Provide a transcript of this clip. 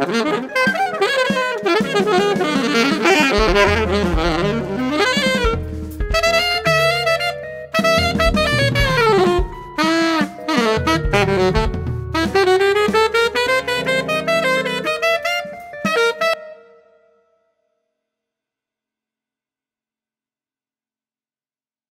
Música